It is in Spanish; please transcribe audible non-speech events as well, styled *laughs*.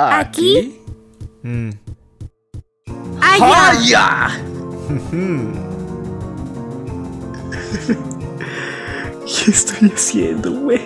¿Aquí? Mm. ¡Allá! *laughs* ¿Qué estoy haciendo, güey?